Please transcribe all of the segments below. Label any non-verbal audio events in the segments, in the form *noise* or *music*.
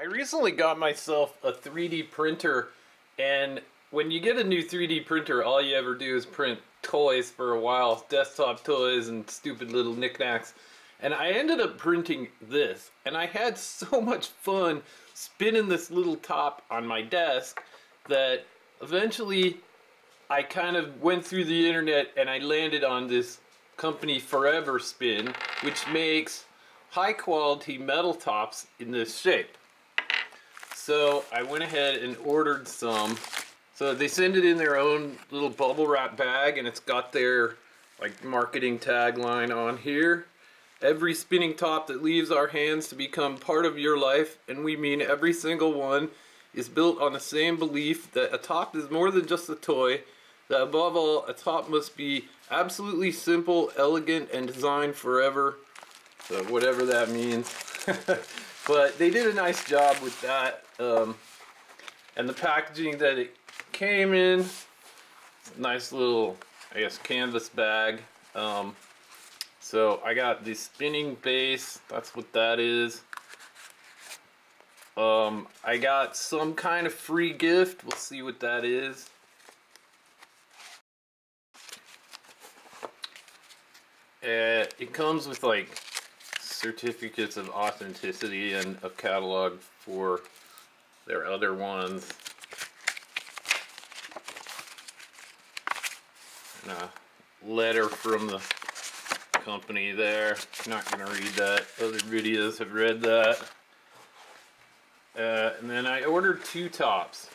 I recently got myself a 3D printer and when you get a new 3D printer all you ever do is print toys for a while, desktop toys and stupid little knickknacks. And I ended up printing this and I had *laughs* so much fun spinning this little top on my desk that eventually I kind of went through the internet and I landed on this company ForeverSpin which makes high quality metal tops in this shape. So I went ahead and ordered some. So they send it in their own little bubble wrap bag and it's got their like marketing tagline on here. Every spinning top that leaves our hands to become part of your life, and we mean every single one, is built on the same belief that a top is more than just a toy, that above all, a top must be absolutely simple, elegant, and designed forever. So whatever that means. *laughs* but they did a nice job with that. Um, and the packaging that it came in, nice little, I guess, canvas bag. Um, so I got the spinning base, that's what that is. Um, I got some kind of free gift, we'll see what that is. Uh, it comes with like certificates of authenticity and a catalog for their other ones. And a letter from the company there. Not going to read that. Other videos have read that. Uh, and then I ordered two tops.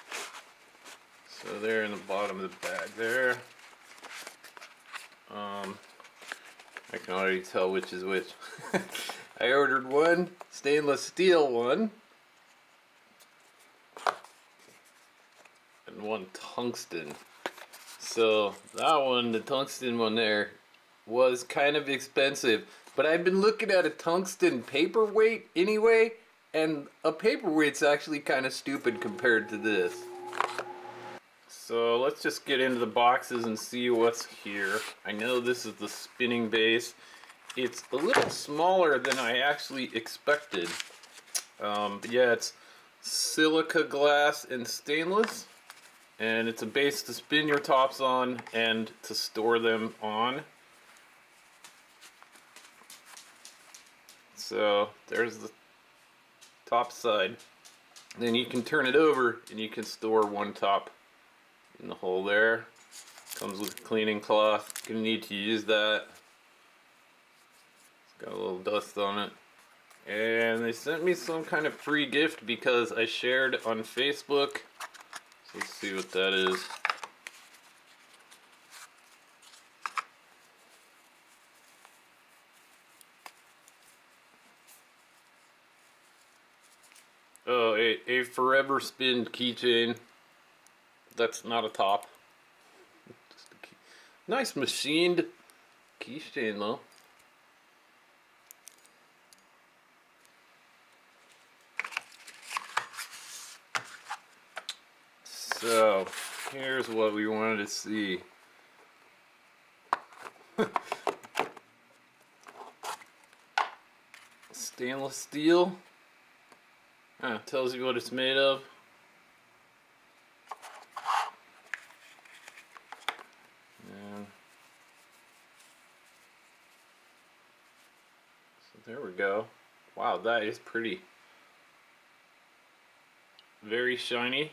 So they're in the bottom of the bag there. Um, I can already tell which is which. *laughs* I ordered one stainless steel one. And one tungsten. So that one, the tungsten one there, was kind of expensive. But I've been looking at a tungsten paperweight anyway, and a paperweight's actually kind of stupid compared to this. So let's just get into the boxes and see what's here. I know this is the spinning base. It's a little smaller than I actually expected. Um, but yeah, it's silica glass and stainless. And it's a base to spin your tops on and to store them on. So there's the top side. Then you can turn it over and you can store one top in the hole there. Comes with a cleaning cloth. Gonna need to use that. It's got a little dust on it. And they sent me some kind of free gift because I shared on Facebook. So let's see what that is. Oh, a, a ForeverSpin keychain. That's not a top. Nice machined keychain though. So, here's what we wanted to see. *laughs* Stainless steel. Ah, tells you what it's made of. There we go. Wow, that is pretty. Very shiny.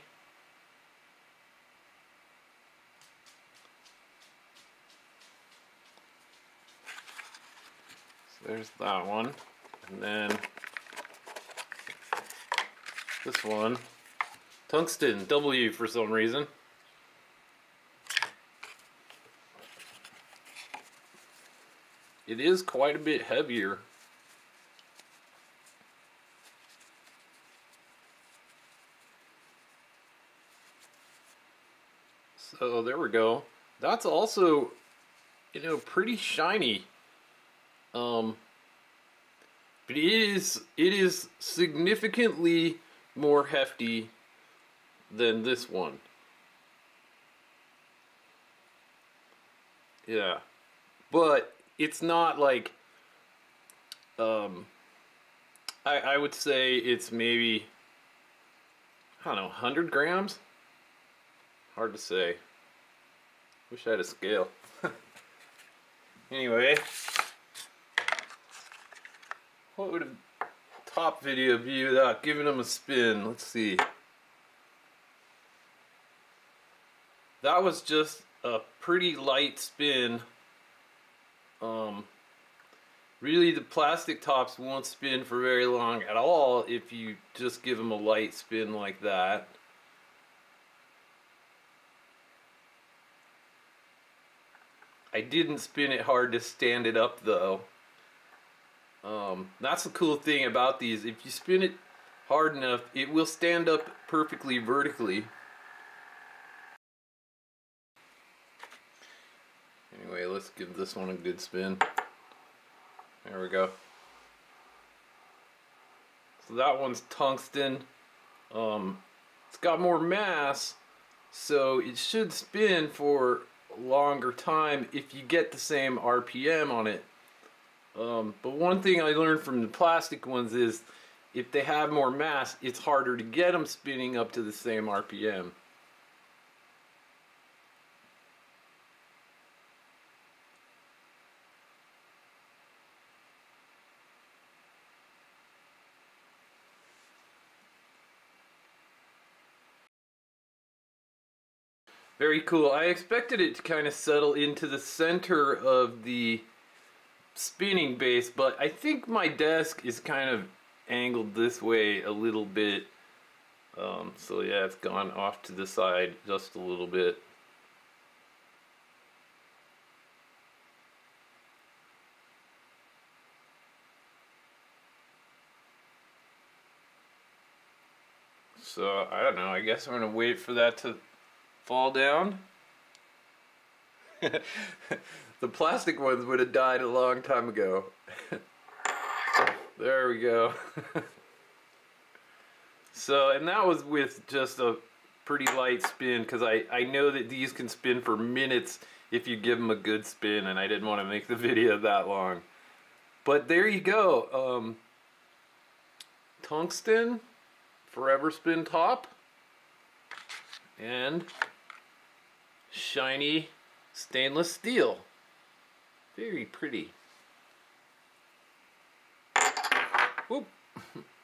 So there's that one. And then this one. Tungsten W for some reason. It is quite a bit heavier. So there we go. That's also, you know, pretty shiny. Um, but it is, it is significantly more hefty than this one. Yeah. But it's not like um I I would say it's maybe I don't know, 100 grams? Hard to say. Wish I had a scale. *laughs* anyway, what would a top video be without giving them a spin? Let's see. That was just a pretty light spin. Um, really the plastic tops won't spin for very long at all if you just give them a light spin like that. I didn't spin it hard to stand it up though. Um, that's the cool thing about these. If you spin it hard enough, it will stand up perfectly vertically. Anyway, let's give this one a good spin. There we go. So that one's tungsten. Um, it's got more mass, so it should spin for longer time if you get the same RPM on it. Um, but one thing I learned from the plastic ones is if they have more mass, it's harder to get them spinning up to the same RPM. Very cool. I expected it to kind of settle into the center of the spinning base, but I think my desk is kind of angled this way a little bit. Um, so yeah, it's gone off to the side just a little bit. So I don't know, I guess I'm gonna wait for that to fall down. *laughs* the plastic ones would have died a long time ago. *laughs* there we go. *laughs* so, and that was with just a pretty light spin because I, I know that these can spin for minutes if you give them a good spin and I didn't want to make the video that long. But there you go. Um, tungsten, ForeverSpin top, and shiny stainless steel. Very pretty. Whoop. *laughs*